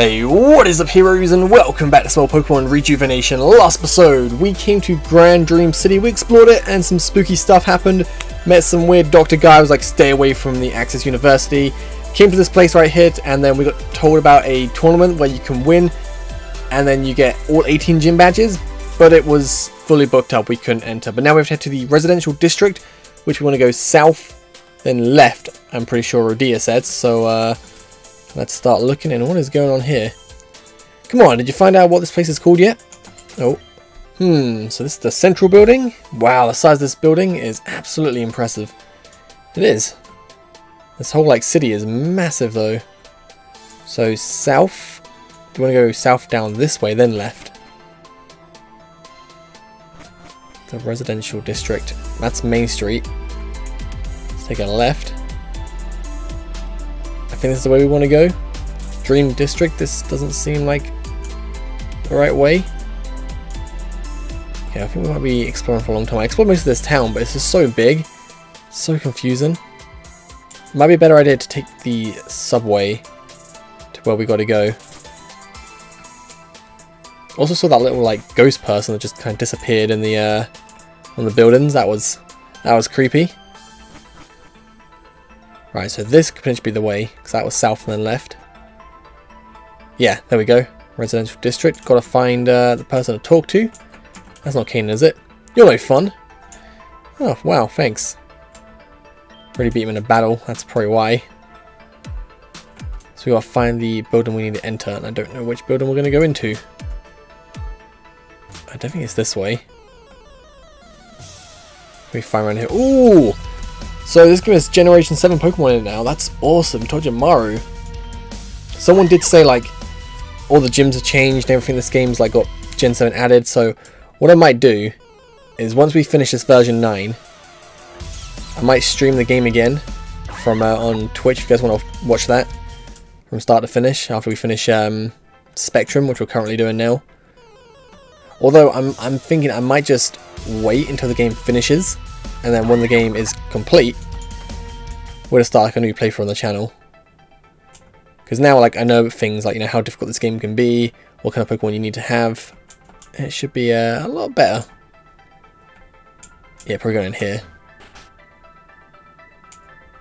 Hey, what is up heroes and welcome back to Small Pokemon Rejuvenation. Last episode, we came to Grand Dream City, we explored it and some spooky stuff happened. Met some weird doctor guy who was like stay away from the Axis University. Came to this place right here and then we got told about a tournament where you can win and then you get all 18 gym badges. But it was fully booked up, we couldn't enter. But now we have to head to the residential district, which we want to go south, then left, I'm pretty sure Rodea said. So uh, Let's start looking and what is going on here? Come on, did you find out what this place is called yet? Oh. Hmm, so this is the central building? Wow, the size of this building is absolutely impressive. It is. This whole like city is massive though. So south, do you want to go south down this way then left? The residential district. That's Main Street. Let's take a left think this is the way we want to go. Dream District, this doesn't seem like the right way. Okay, I think we might be exploring for a long time. I explored most of this town, but it's just so big, so confusing. Might be a better idea to take the subway to where we got to go. Also saw that little like ghost person that just kind of disappeared in the uh, on the buildings. That was that was creepy. Right, so this could potentially be the way, because that was south and then left. Yeah, there we go. Residential district. Got to find uh, the person to talk to. That's not Keenan, is it? You're no fun. Oh, wow, thanks. Really beat him in a battle, that's probably why. So we gotta find the building we need to enter, and I don't know which building we're gonna go into. I don't think it's this way. We find around here. Ooh! So this game has Generation 7 Pokemon in it now. That's awesome. Togedemaru. Someone did say like all the gyms have changed and everything. This game's like got Gen 7 added. So what I might do is once we finish this version 9, I might stream the game again from uh, on Twitch if you guys want to watch that from start to finish after we finish um, Spectrum, which we're currently doing now. Although I'm, I'm thinking I might just wait until the game finishes and then when the game is complete, to start like a new playthrough on the channel. Because now like I know things like you know how difficult this game can be, what kind of Pokemon you need to have. It should be uh, a lot better. Yeah, probably going in here.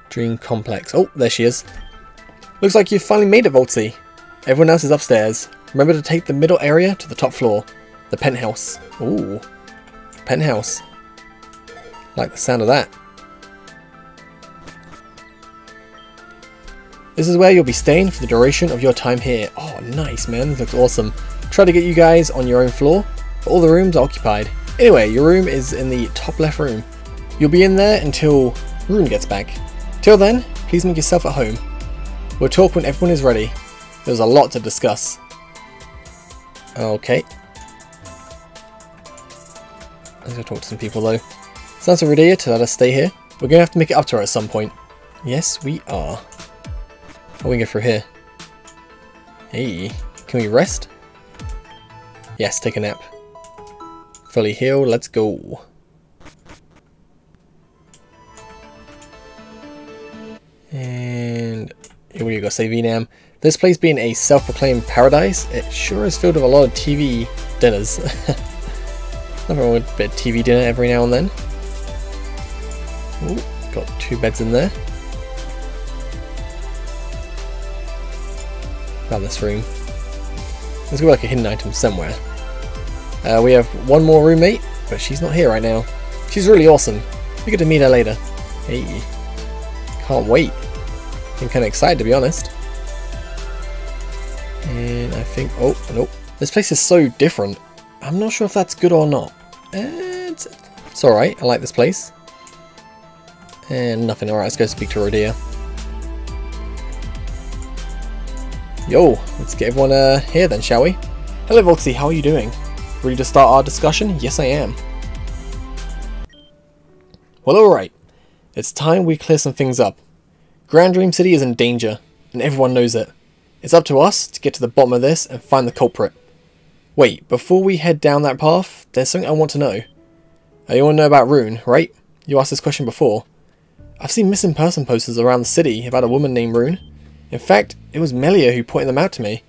Dream Complex. Oh, there she is. Looks like you've finally made it, Voltsy. Everyone else is upstairs. Remember to take the middle area to the top floor. The penthouse. Ooh. Penthouse. Like the sound of that. This is where you'll be staying for the duration of your time here. Oh, nice, man. This looks awesome. Try to get you guys on your own floor, but all the rooms are occupied. Anyway, your room is in the top left room. You'll be in there until Rune gets back. Till then, please make yourself at home. We'll talk when everyone is ready. There's a lot to discuss. Okay. Let's go talk to some people though. Sounds like Rodea to let us stay here. We're going to have to make it up to her at some point. Yes, we are. Oh, we go through here. Hey, can we rest? Yes, take a nap. Fully healed, let's go. And here we go, say Venam. This place being a self-proclaimed paradise, it sure is filled with a lot of TV dinners. Nothing wrong with a bit of TV dinner every now and then. Two beds in there. About this room. There's like a hidden item somewhere. Uh, we have one more roommate, but she's not here right now. She's really awesome. We get to meet her later. Hey. Can't wait. I'm kind of excited to be honest. And I think, oh, nope. This place is so different. I'm not sure if that's good or not. It's, it's alright, I like this place. And nothing. Alright, let's go speak to Rodea. Yo, let's get everyone uh, here then, shall we? Hello Voltsy, how are you doing? Ready to start our discussion? Yes I am. Well alright, it's time we clear some things up. Grand Dream City is in danger, and everyone knows it. It's up to us to get to the bottom of this and find the culprit. Wait, before we head down that path, there's something I want to know. Uh, you want to know about Rune, right? You asked this question before. I've seen missing person posters around the city about a woman named Rune. In fact, it was Melia who pointed them out to me.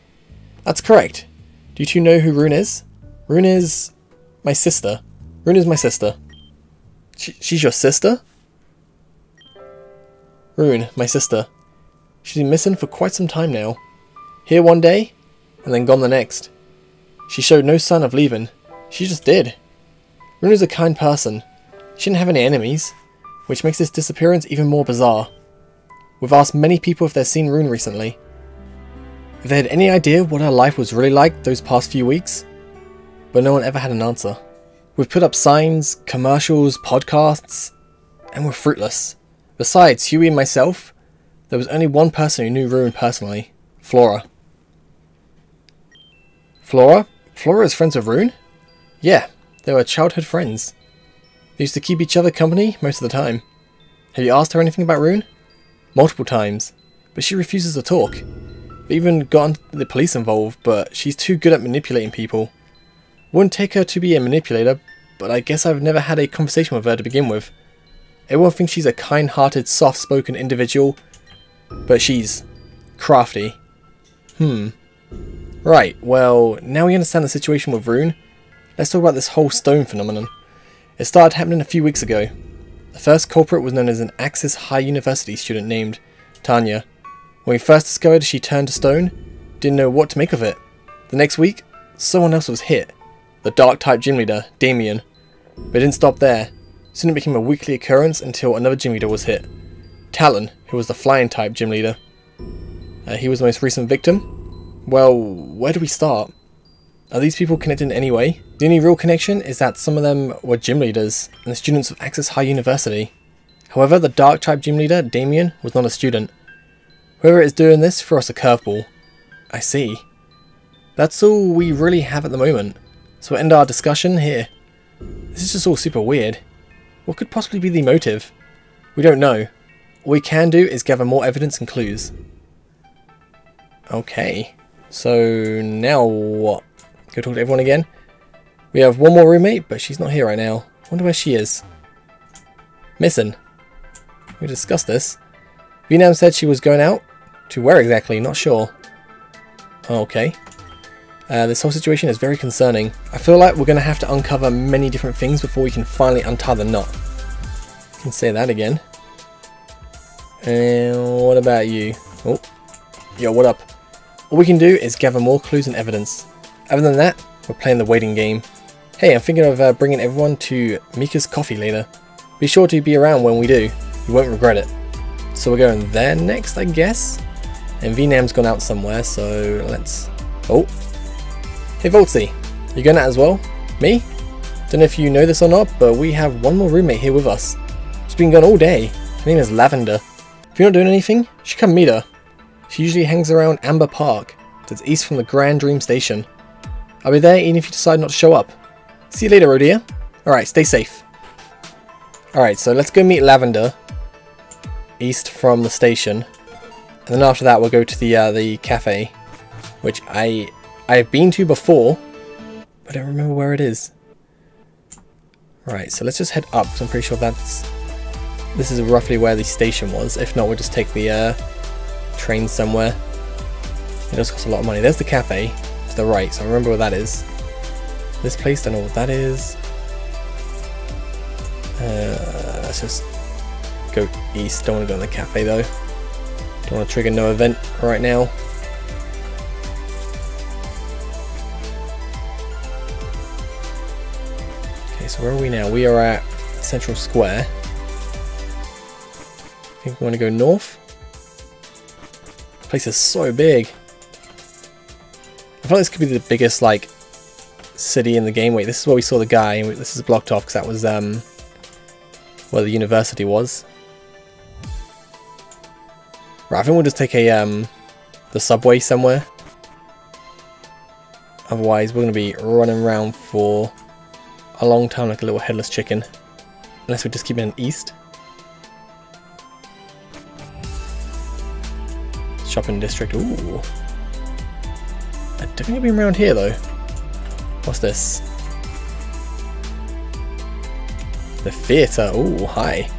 That's correct. Do you two know who Rune is? Rune is my sister. Rune is my sister. She, she's your sister? Rune, my sister. She's been missing for quite some time now. Here one day, and then gone the next. She showed no sign of leaving. She just did. Rune is a kind person. She didn't have any enemies, which makes this disappearance even more bizarre. We've asked many people if they've seen Rune recently. If they had any idea what her life was really like those past few weeks, but no one ever had an answer. We've put up signs, commercials, podcasts, and we're fruitless. Besides Huey and myself, there was only one person who knew Rune personally, Flora. Flora? Flora is friends with Rune? Yeah, they were childhood friends. They used to keep each other company most of the time. Have you asked her anything about Rune? Multiple times, but she refuses to talk. They even got the police involved, but she's too good at manipulating people. Wouldn't take her to be a manipulator, but I guess I've never had a conversation with her to begin with. Everyone thinks she's a kind-hearted, soft-spoken individual, but she's crafty. Hmm. Right, well, now we understand the situation with Rune, let's talk about this whole stone phenomenon. It started happening a few weeks ago. The first culprit was known as an Axis High University student named Tanya. When we first discovered she turned to stone, didn't know what to make of it. The next week, someone else was hit. The dark type gym leader, Damien. But it didn't stop there. Soon it became a weekly occurrence until another gym leader was hit. Talon, who was the flying type gym leader. Uh, he was the most recent victim. Well, where do we start? Are these people connected in any way? The only real connection is that some of them were gym leaders and the students of Axis High University. However, the dark type gym leader, Damien, was not a student. Whoever is doing this threw us a curveball. I see. That's all we really have at the moment. So we'll end our discussion here. This is just all super weird. What could possibly be the motive? We don't know. All we can do is gather more evidence and clues. Okay. So now what? Go talk to everyone again? We have one more roommate, but she's not here right now. wonder where she is. Missing. We discussed this. Venam said she was going out. To where exactly? Not sure. Okay. Uh, this whole situation is very concerning. I feel like we're going to have to uncover many different things before we can finally untie the knot. Can say that again. And what about you? Oh, yo, what up? All we can do is gather more clues and evidence. Other than that, we're playing the waiting game. Hey, I'm thinking of uh, bringing everyone to Mika's coffee later. Be sure to be around when we do. You won't regret it. So we're going there next, I guess? And Venam's gone out somewhere, so let's... Oh. Hey Voltsy, you going out as well? Me? Don't know if you know this or not, but we have one more roommate here with us. She's been gone all day. Her name is Lavender. If you're not doing anything, you should come meet her. She usually hangs around Amber Park, that's east from the Grand Dream Station. I'll be there even if you decide not to show up. See you later, Rodia. Alright, stay safe. Alright, so let's go meet Lavender. East from the station. And then after that we'll go to the uh, the cafe. Which I I've been to before. But I don't remember where it is. Right, so let's just head up. I'm pretty sure that's... This is roughly where the station was. If not, we'll just take the uh, train somewhere. It does cost a lot of money. There's the cafe the right, so I remember where that is. This place, don't know what that is. Uh, let's just go east. Don't want to go in the cafe though. Don't want to trigger no event right now. Okay, so where are we now? We are at Central Square. I think we want to go north. The place is so big. I feel like this could be the biggest like city in the game. Wait, this is where we saw the guy. This is blocked off because that was um where the university was. Right, I think we'll just take a um the subway somewhere. Otherwise, we're going to be running around for a long time like a little headless chicken. Unless we just keep it east. Shopping district. Ooh. I don't think I've been around here though. What's this? The theatre. Ooh, hi.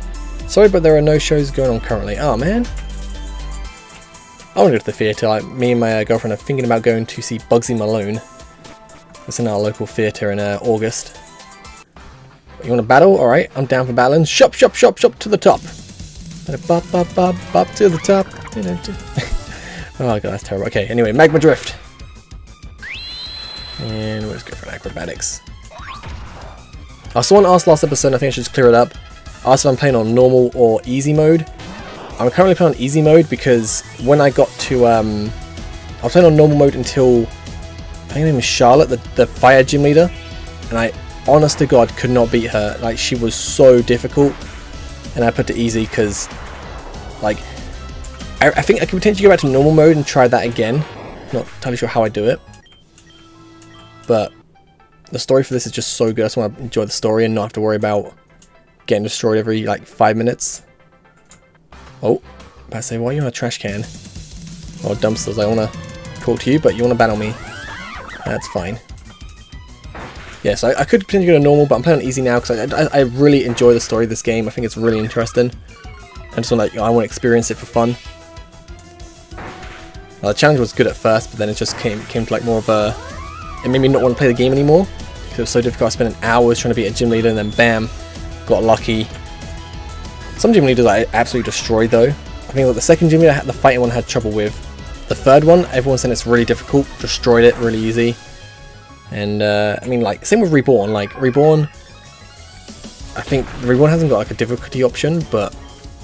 Sorry, but there are no shows going on currently. Oh man. I want to go to the theatre. Like, me and my uh, girlfriend are thinking about going to see Bugsy Malone. It's in our local theatre in uh, August. You want to battle? Alright, I'm down for battling. Shop, shop, shop, shop to the top. Bop, bop, bop, bop to the top. oh god, that's terrible. Okay, anyway, Magma Drift. And let's go for acrobatics. I saw asked last episode, I think I should just clear it up. I asked if I'm playing on normal or easy mode. I'm currently playing on easy mode because when I got to, um, I was playing on normal mode until, I think her name was Charlotte, the, the fire gym leader, and I, honest to god, could not beat her. Like, she was so difficult, and I put it easy because, like, I, I think I could potentially go back to normal mode and try that again. Not entirely sure how I do it, but the story for this is just so good. I just want to enjoy the story and not have to worry about getting destroyed every like five minutes. Oh, I say, why are you on a trash can? Oh, dumpsters, I want to talk to you, but you want to battle me. That's fine. Yeah, so I, I could potentially go to normal, but I'm playing on easy now because I, I, I, really enjoy the story of this game. I think it's really interesting. I just want to, know, I want to experience it for fun. Well, the challenge was good at first, but then it just came came to like more of a... It made me not want to play the game anymore. Because it was so difficult. I spent hours trying to beat a gym leader and then bam, got lucky. Some gym leaders I absolutely destroyed though. I think like the second gym leader, I had, the fighting one had trouble with. The third one, everyone said it's really difficult, destroyed it really easy. And uh, I mean like, same with Reborn, like Reborn, I think Reborn hasn't got like a difficulty option, but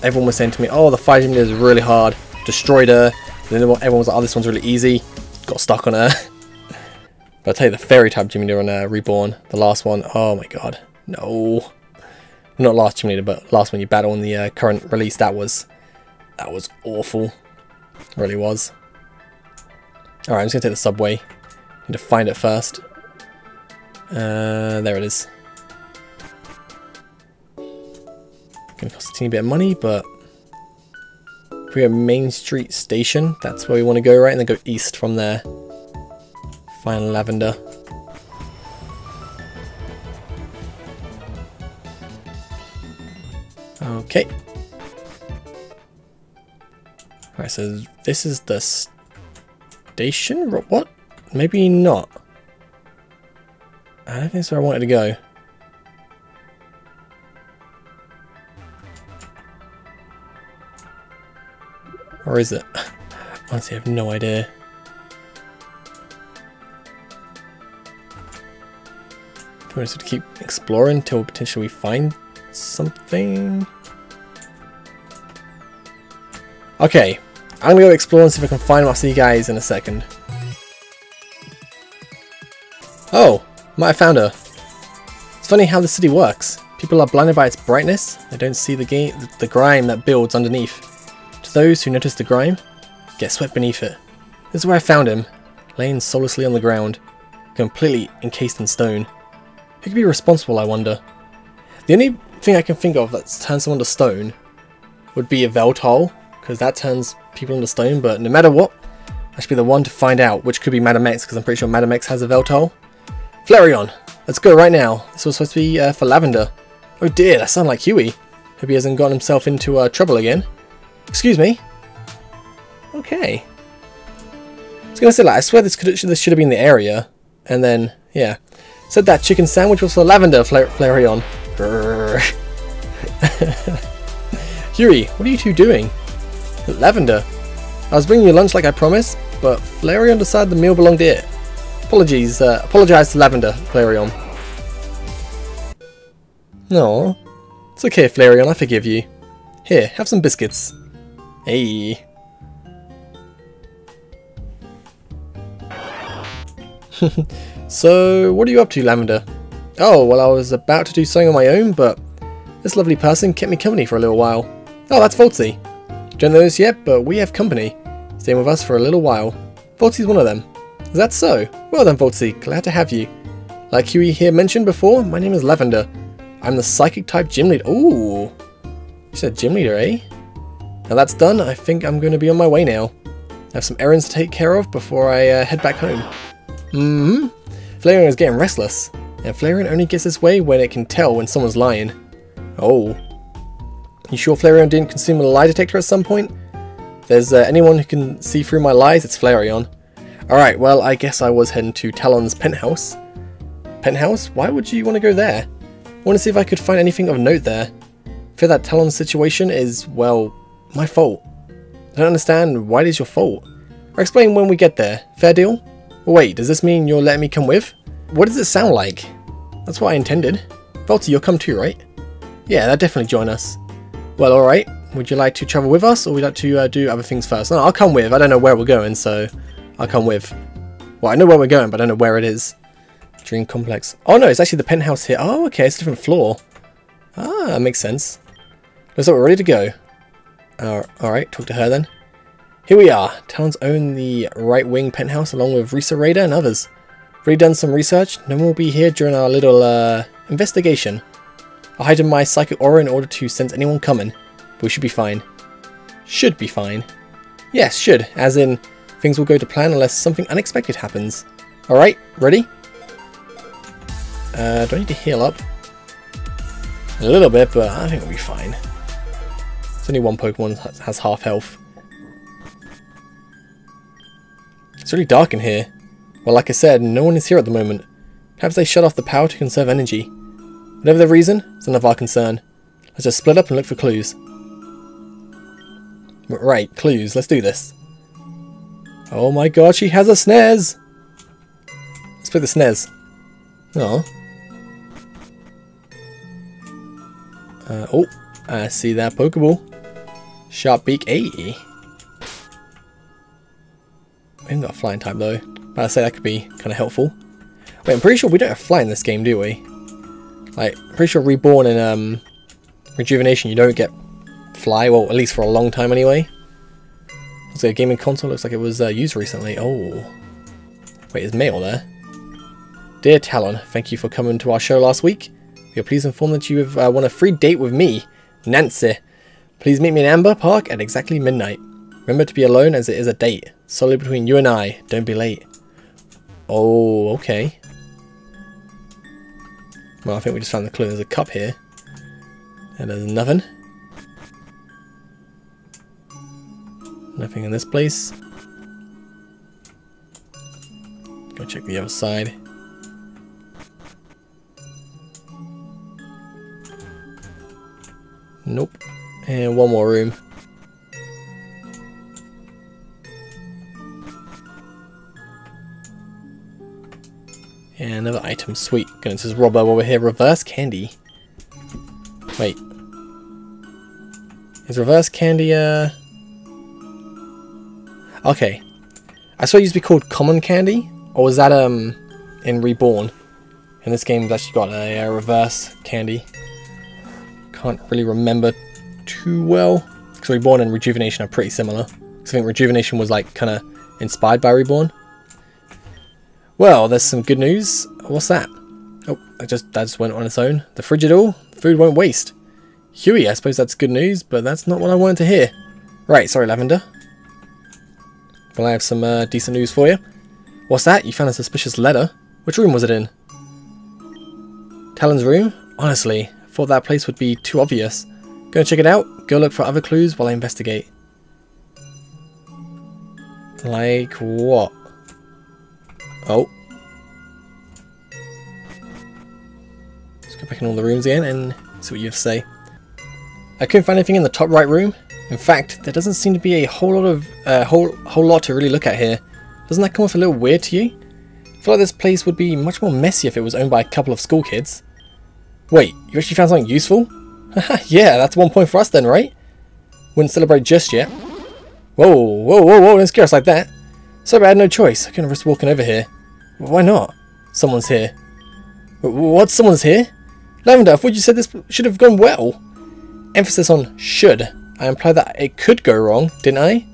everyone was saying to me, oh the fire gym leader is really hard, destroyed her. And then everyone was like, oh this one's really easy, got stuck on her. but I'll tell you the fairy type leader on uh, Reborn, the last one, oh my god, no not last Raider, but last one you battle in the uh, current release, that was that was awful. It really was. Alright, I'm just going to take the subway. Need to find it first. Uh, there it is. Gonna cost a teeny bit of money, but if we go Main Street Station, that's where we want to go, right? And then go east from there. Lavender. Okay. Alright, so this is the station? What? Maybe not. I don't think that's where I wanted to go. Or is it? Honestly, I have no idea. Do we just to keep exploring until potentially we find something? Okay, I'm gonna go explore and see if I can find them. I'll see you guys in a second. Oh, might have found her. It's funny how the city works. People are blinded by its brightness. They don't see the, the grime that builds underneath. To those who notice the grime, get swept beneath it. This is where I found him, laying soullessly on the ground, completely encased in stone. Who could be responsible, I wonder? The only thing I can think of that's turned someone to stone would be a Veltol, because that turns people into stone, but no matter what, I should be the one to find out, which could be Madam X, because I'm pretty sure Madam X has a Veltol. Flareon! Let's go right now. This was supposed to be uh, for Lavender. Oh dear, that sounds like Huey. Hope he hasn't gotten himself into uh, trouble again. Excuse me? Okay. I was gonna say, like, I swear this, could, this should have been the area. And then, yeah. Said that chicken sandwich was for Lavender, Fla Flareon. Huey, what are you two doing? Lavender. I was bringing you lunch like I promised, but Flareon decided the meal belonged it. Apologies, uh, apologize to Lavender, Flareon. No, it's okay, Flareon, I forgive you. Here, have some biscuits. Hey. so, what are you up to, Lavender? Oh, well, I was about to do something on my own, but this lovely person kept me company for a little while. Oh, that's Voltsy. Don't know this yet, but we have company. Staying with us for a little while. Voltsy's one of them. Is that so? Well then, Voltsy, glad to have you. Like Huey here mentioned before, my name is Lavender. I'm the psychic type gym leader. Ooh, you said gym leader, eh? Now that's done, I think I'm going to be on my way now. I have some errands to take care of before I uh, head back home. Mm hmm Flareon is getting restless, and Flareon only gets this way when it can tell when someone's lying. Oh, you sure Flareon didn't consume a lie detector at some point? there's uh, anyone who can see through my lies, it's Flareon. Alright, well, I guess I was heading to Talon's penthouse. Penthouse? Why would you want to go there? I want to see if I could find anything of note there. I feel that Talon's situation is, well, my fault. I don't understand why it is your fault. I'll explain when we get there. Fair deal? Wait, does this mean you're letting me come with? What does it sound like? That's what I intended. Velty, you'll come too, right? Yeah, that definitely join us. Well, alright. Would you like to travel with us, or would you like to uh, do other things first? No, I'll come with. I don't know where we're going, so I'll come with. Well, I know where we're going, but I don't know where it is. Dream Complex. Oh no, it's actually the penthouse here. Oh, okay, it's a different floor. Ah, that makes sense. Looks like we're ready to go. Uh, Alright, talk to her then. Here we are. Talon's own the right wing penthouse along with Risa Raider and others. Already done some research. No one will be here during our little uh, investigation. I'll hide in my psychic aura in order to sense anyone coming. But we should be fine. Should be fine. Yes, should. As in, things will go to plan unless something unexpected happens. Alright, ready? Uh, do I need to heal up? A little bit, but I think we'll be fine. It's only one Pokemon that has half health. It's really dark in here. Well, like I said, no one is here at the moment. Perhaps they shut off the power to conserve energy. Whatever the reason, it's none of our concern. Let's just split up and look for clues. Right, clues. Let's do this. Oh my god, she has a SNES! Let's play the SNES. Oh. Uh, oh, I see that Pokeball. Sharp Beak 80. We haven't got a flying type though. But I say that could be kind of helpful. Wait, I'm pretty sure we don't have fly in this game, do we? Like, pretty sure Reborn and um, Rejuvenation, you don't get fly. Well, at least for a long time anyway. Looks like a gaming console. Looks like it was uh, used recently. Oh. Wait, is mail there? Dear Talon, thank you for coming to our show last week. We are pleased informed that you have uh, won a free date with me, Nancy. Please meet me in Amber Park at exactly midnight. Remember to be alone as it is a date. Solely between you and I. Don't be late. Oh, okay. Well, I think we just found the clue. There's a cup here. And there's nothing. Nothing in this place. Go check the other side. Nope. And one more room. And another item. Sweet. Goodness, is Robbo over here. Reverse candy. Wait. Is reverse candy, uh... Okay. I saw it used to be called common candy. Or was that, um, in Reborn? In this game, we've actually got a, a reverse candy. Can't really remember too well. Because Reborn and Rejuvenation are pretty similar. Because I think Rejuvenation was, like, kind of inspired by Reborn. Well, there's some good news. What's that? Oh, I just that just went on its own. The Frigidor, food won't waste. Huey, I suppose that's good news, but that's not what I wanted to hear. Right, sorry, Lavender. Well, I have some uh, decent news for you. What's that? You found a suspicious letter. Which room was it in? Talon's room? Honestly, thought that place would be too obvious. Go check it out. Go look for other clues while I investigate. Like what? Oh. Let's go back in all the rooms again and see what you have to say. I couldn't find anything in the top right room. In fact, there doesn't seem to be a whole lot of uh, whole whole lot to really look at here. Doesn't that come off a little weird to you? I feel like this place would be much more messy if it was owned by a couple of school kids. Wait, you actually found something useful? yeah, that's one point for us then, right? Wouldn't celebrate just yet. Whoa, whoa, whoa, whoa, don't scare us like that. Sorry, I had no choice. I couldn't risk walking over here. Why not? Someone's here. What? Someone's here? Lavender, I thought you said this should have gone well. Emphasis on should. I implied that it could go wrong, didn't I?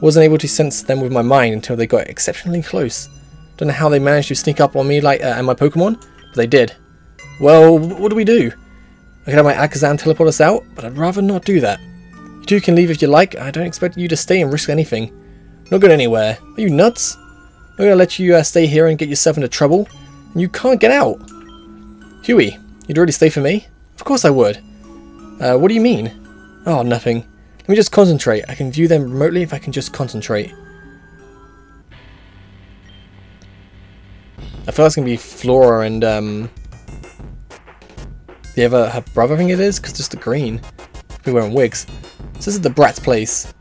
Wasn't able to sense them with my mind until they got exceptionally close. Don't know how they managed to sneak up on me like uh, and my Pokemon, but they did. Well, what do we do? I could have my Alakazam teleport us out, but I'd rather not do that. You two can leave if you like. I don't expect you to stay and risk anything. Not going anywhere. Are you nuts? I'm going to let you uh, stay here and get yourself into trouble, and you can't get out. Huey, you'd already stay for me? Of course I would. Uh, what do you mean? Oh, nothing. Let me just concentrate. I can view them remotely if I can just concentrate. I feel like it's going to be Flora and um, the other, her brother I think it is, because just the green. We're wearing wigs. So this is the Brat's place.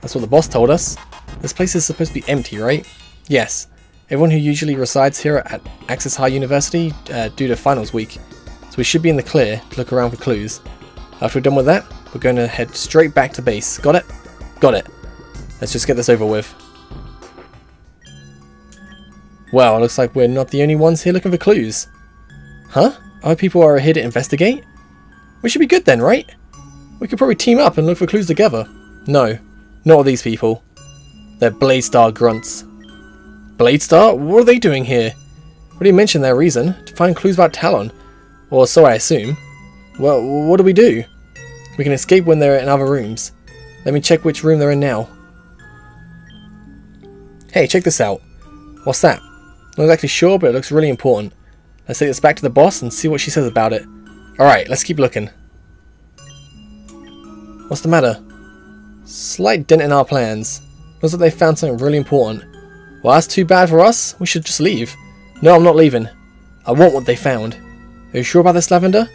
That's what the boss told us. This place is supposed to be empty, right? Yes. Everyone who usually resides here at Axis High University uh, due to finals week. So we should be in the clear to look around for clues. After we're done with that, we're going to head straight back to base. Got it? Got it. Let's just get this over with. Well, looks like we're not the only ones here looking for clues. Huh? Other people are here to investigate? We should be good then, right? We could probably team up and look for clues together. No, not these people. They're Bladestar grunts. Bladestar? What are they doing here? Already mentioned their reason, to find clues about Talon. Or so I assume. Well, what do we do? We can escape when they're in other rooms. Let me check which room they're in now. Hey, check this out. What's that? Not exactly sure, but it looks really important. Let's take this back to the boss and see what she says about it. Alright, let's keep looking. What's the matter? Slight dent in our plans. Looks like they found something really important. Well, that's too bad for us. We should just leave. No, I'm not leaving. I want what they found. Are you sure about this, Lavender?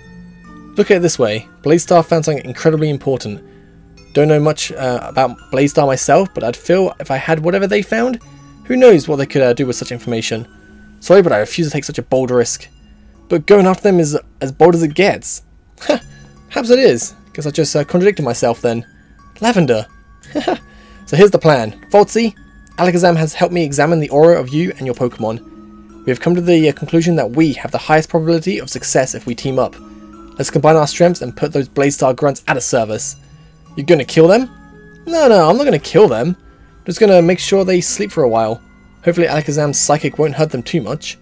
Look at it this way. Bladestar found something incredibly important. Don't know much uh, about Bladestar myself, but I'd feel if I had whatever they found, who knows what they could uh, do with such information. Sorry, but I refuse to take such a bold risk. But going after them is as bold as it gets. Perhaps it is. Guess I just uh, contradicted myself then. Lavender. so here's the plan. Voltsy, Alakazam has helped me examine the aura of you and your Pokemon. We have come to the uh, conclusion that we have the highest probability of success if we team up. Let's combine our strengths and put those Bladestar grunts out of service. You're gonna kill them? No, no, I'm not gonna kill them. I'm just gonna make sure they sleep for a while. Hopefully Alakazam's psychic won't hurt them too much.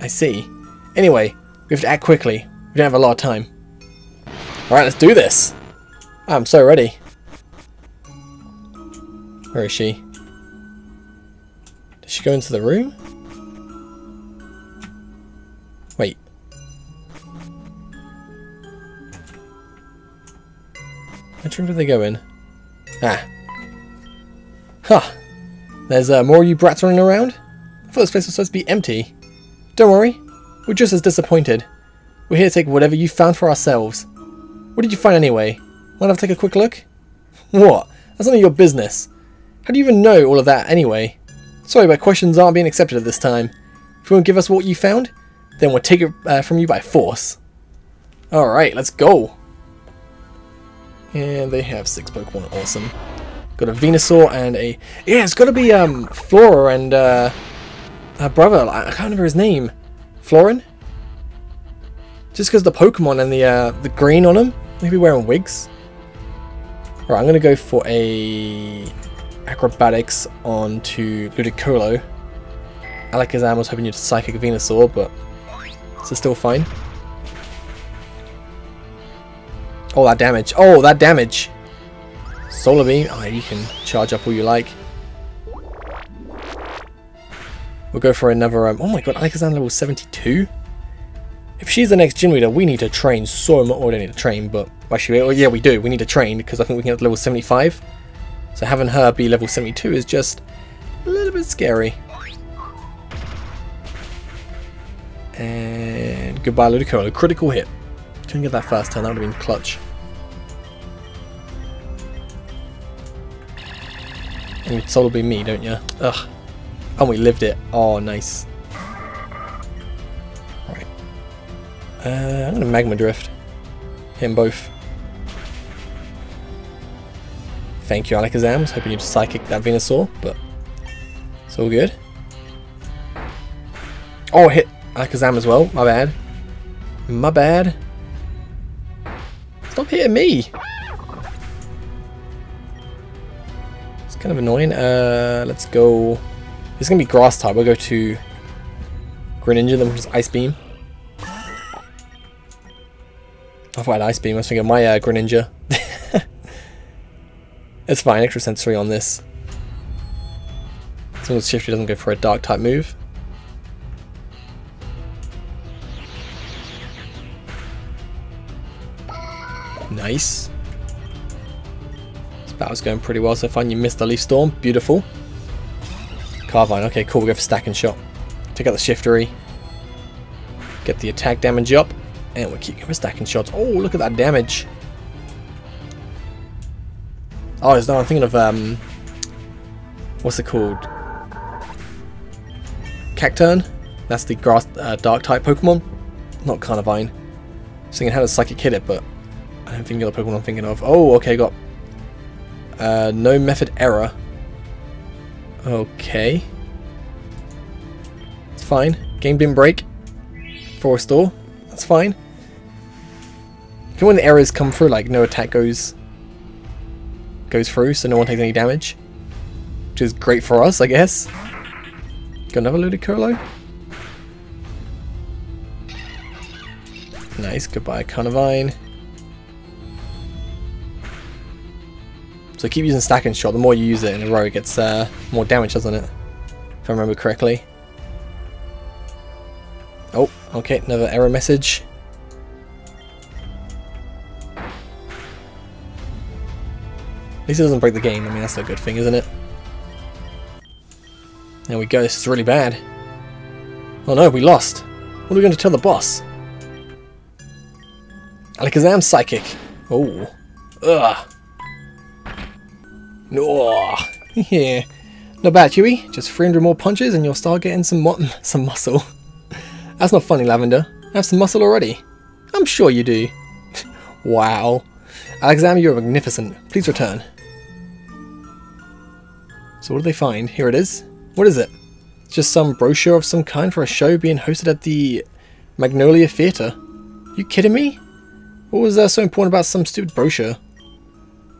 I see. Anyway, we have to act quickly. We don't have a lot of time. Alright, let's do this! I'm so ready. Where is she? Did she go into the room? Wait. Which room did they go in? Ah. Huh. There's uh, more of you brats running around? I thought this place was supposed to be empty. Don't worry. We're just as disappointed. We're here to take whatever you found for ourselves. What did you find anyway? If I take a quick look? What? That's none of your business. How do you even know all of that anyway? Sorry, but questions aren't being accepted at this time. If you won't give us what you found, then we'll take it uh, from you by force. Alright, let's go. And they have six Pokemon, awesome. Got a Venusaur and a... Yeah, it's got to be um, Flora and uh, her brother. I can't remember his name. Florin? Just because the Pokemon and the uh, the green on him. Maybe wearing wigs. Alright, I'm going to go for a... Acrobatics onto Ludicolo. Alakazam was hoping you'd Psychic Venusaur, but this is still fine. Oh, that damage. Oh, that damage. Solar Beam. Oh, you can charge up all you like. We'll go for another... Um, oh my god, Alakazam level 72? If she's the next gym leader, we need to train so much. Or we don't need to train, but actually, well, yeah, we do. We need to train because I think we can get to level 75. So having her be level 72 is just a little bit scary. And goodbye, Ludicolo. Critical hit. Couldn't get that first turn. That would have been clutch. And Solar Beam me, don't you? Ugh. And we lived it. Oh, nice. Right. Uh, I'm gonna Magma Drift. Hit them both. Thank you, Alakazam. I was hoping you'd Psychic that Venusaur, but it's all good. Oh, hit Alakazam as well. My bad. My bad. Stop hitting me! It's kind of annoying. Uh, let's go. It's gonna be grass type. We'll go to Greninja, then we'll just Ice Beam. I thought I had Ice Beam. I was thinking my uh, Greninja. it's fine. Extra sensory on this. As long as Shiftry doesn't go for a Dark type move. Nice. That was going pretty well so far. You missed the Leaf Storm. Beautiful. Carnivine. Okay, cool. We go for Stack and Shot. Take out the Shiftry. Get the attack damage up. And we keep going for Stack and Shots. Oh, look at that damage. Oh, no, I'm thinking of, um... What's it called? Cacturne? That's the grass uh, dark type Pokemon. Not Carnivine. Just thinking how does Psychic hit it, but I don't think of the Pokemon I'm thinking of. Oh, okay, got uh, no method error. Okay. It's fine. Game didn't break. For restore. That's fine. Even when the errors come through, like no attack goes goes through, so no one takes any damage. Which is great for us, I guess. Got another Ludicolo? Nice, goodbye Carnivine. So keep using Stack and Shot, the more you use it in a row it gets uh, more damage, doesn't it? If I remember correctly. Oh, okay, another error message. At least it doesn't break the game, I mean that's a good thing, isn't it? There we go, this is really bad. Oh no, we lost. What are we going to tell the boss? Alakazam Psychic. Oh. Ugh. No. yeah. Not bad, Huey. Just 300 more punches and you'll start getting some some muscle. That's not funny, Lavender. I have some muscle already. I'm sure you do. wow. Alexander, you're magnificent. Please return. So what do they find? Here it is. What is it? It's just some brochure of some kind for a show being hosted at the Magnolia Theatre. You kidding me? What was uh, so important about some stupid brochure?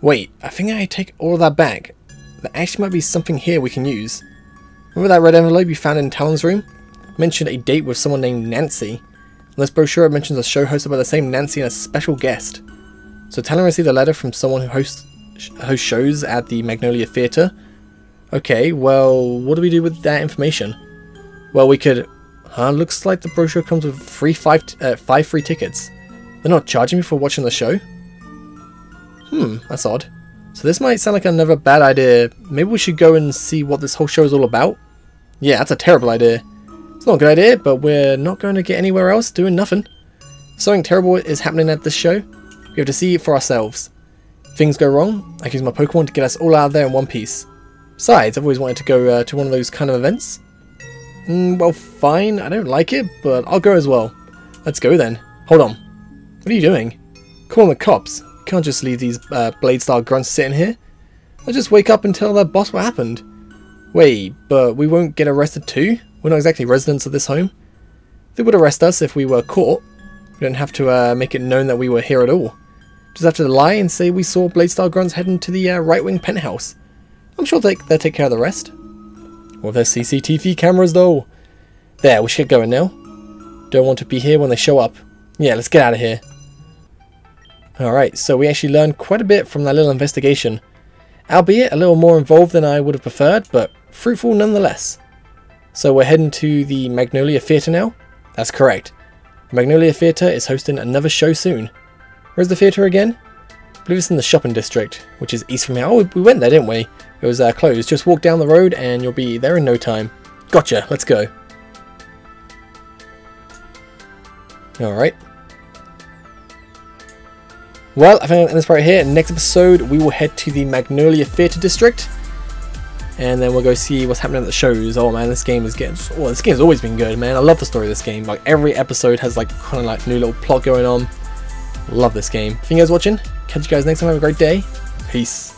Wait, I think I take all that back. There actually might be something here we can use. Remember that red envelope you found in Talon's room? It mentioned a date with someone named Nancy. This brochure it mentions a show hosted by the same Nancy and a special guest. So Talon received a letter from someone who hosts, hosts shows at the Magnolia Theatre. Okay, well, what do we do with that information? Well, we could... Huh, looks like the brochure comes with free five, uh, five free tickets. They're not charging me for watching the show? Hmm, that's odd. So this might sound like another bad idea. Maybe we should go and see what this whole show is all about? Yeah, that's a terrible idea. It's not a good idea, but we're not going to get anywhere else doing nothing. something terrible is happening at this show. We have to see it for ourselves. Things go wrong, I can use my Pokemon to get us all out of there in one piece. Besides, I've always wanted to go uh, to one of those kind of events. Mm, well, fine. I don't like it, but I'll go as well. Let's go then. Hold on. What are you doing? Call the cops. Can't just leave these uh, Bladestar grunts sitting here. I'll just wake up and tell their boss what happened. Wait, but we won't get arrested too? We're not exactly residents of this home. They would arrest us if we were caught. We don't have to uh, make it known that we were here at all. Just have to lie and say we saw Bladestar grunts heading to the uh, right-wing penthouse. I'm sure they, they'll take care of the rest. Well, there's CCTV cameras though. There, we should get going now. Don't want to be here when they show up. Yeah, let's get out of here. Alright, so we actually learned quite a bit from that little investigation. Albeit a little more involved than I would have preferred, but fruitful nonetheless. So we're heading to the Magnolia Theatre now? That's correct. The Magnolia Theatre is hosting another show soon. Where's the theatre again? I believe it's in the shopping district, which is east from here. Oh, we went there, didn't we? It was uh, closed. Just walk down the road and you'll be there in no time. Gotcha, let's go. Alright. Well, I think this right here. Next episode, we will head to the Magnolia Theatre District. And then we'll go see what's happening at the shows. Oh man, this game is getting... Oh, this game's always been good, man. I love the story of this game. Like, every episode has, like, kind of, like, new little plot going on. Love this game. Thank you guys watching. Catch you guys next time. Have a great day. Peace.